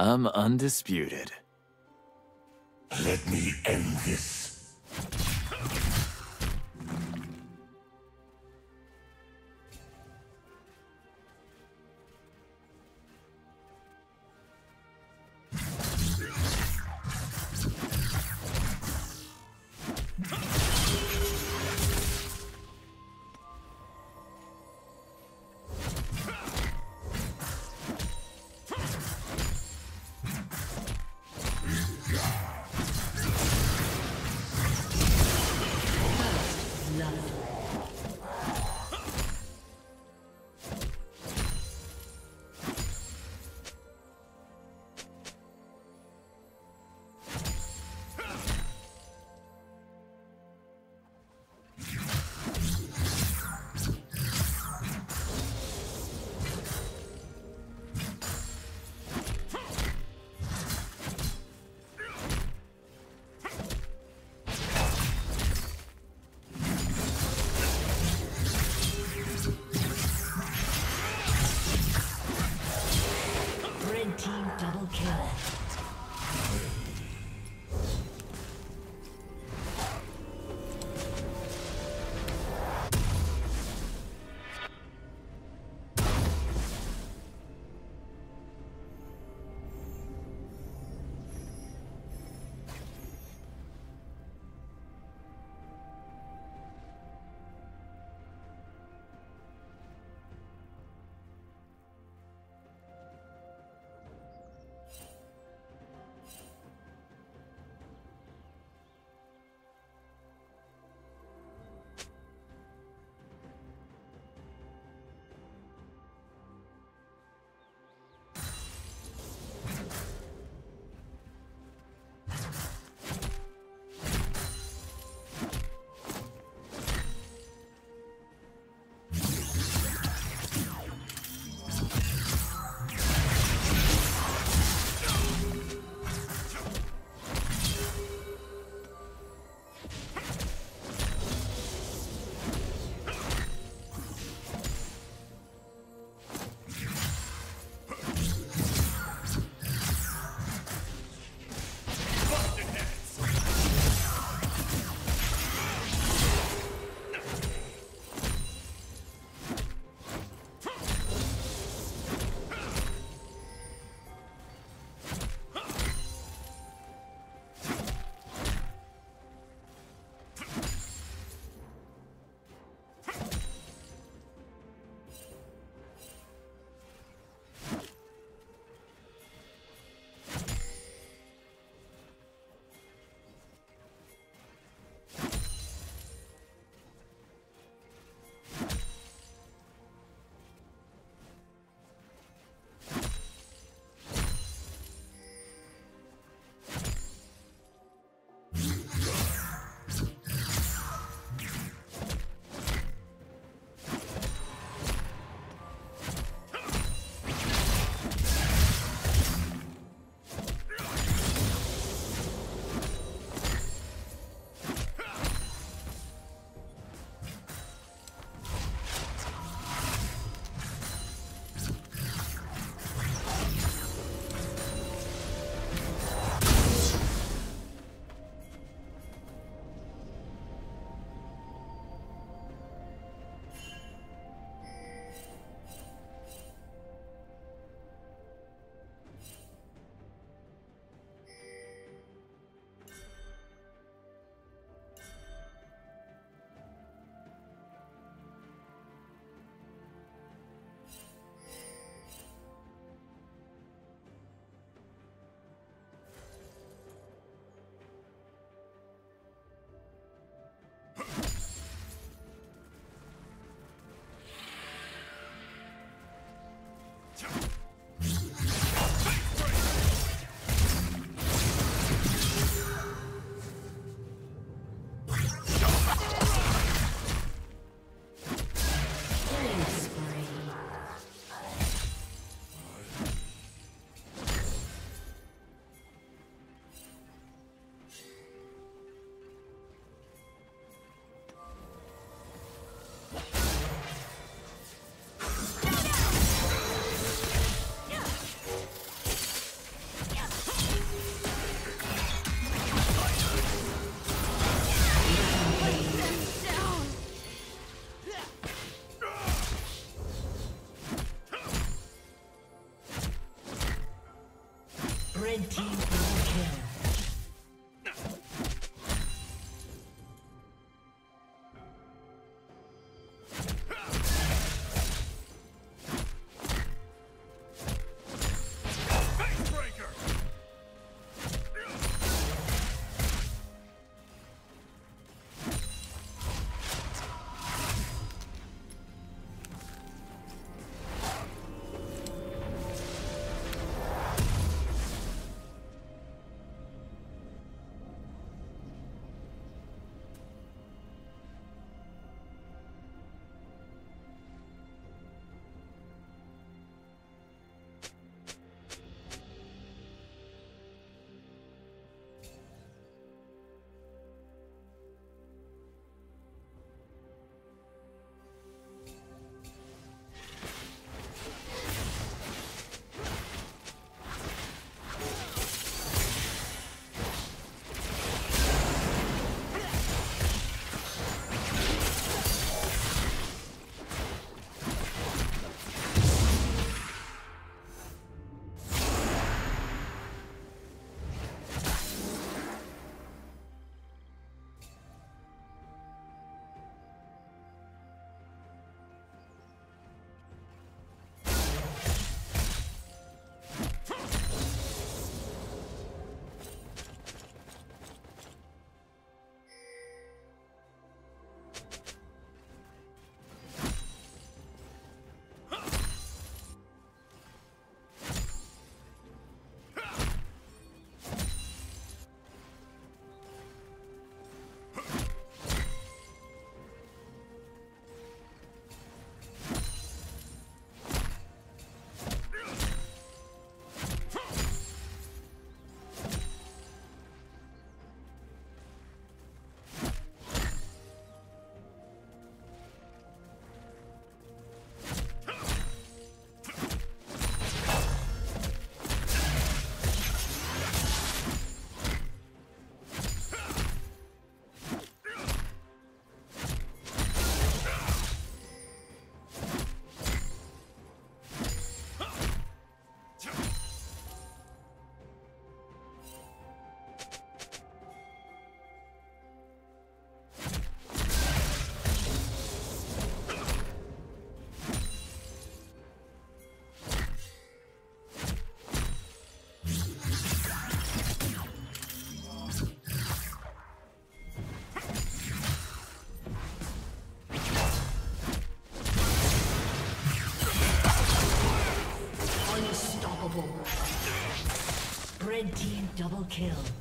I'm undisputed. Let me end this. Charge! Double kill.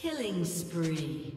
Killing spree.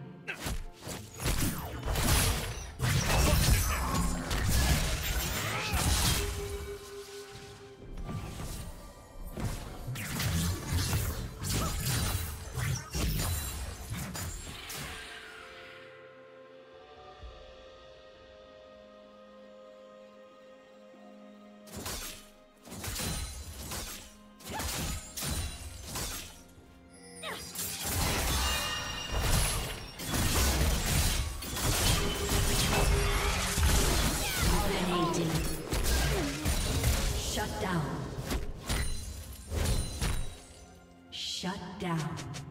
down. Shut down.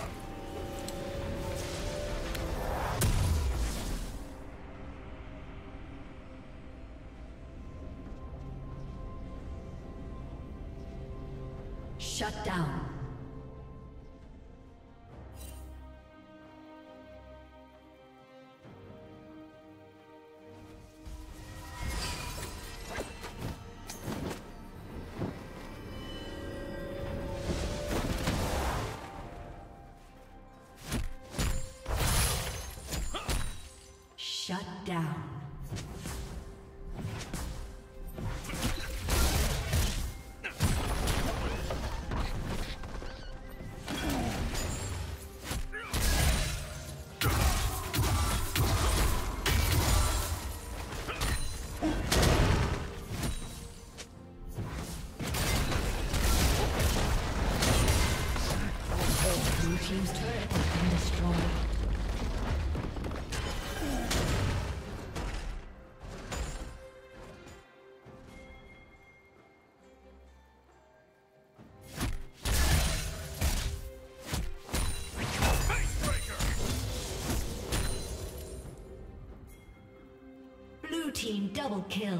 down. Team double kill.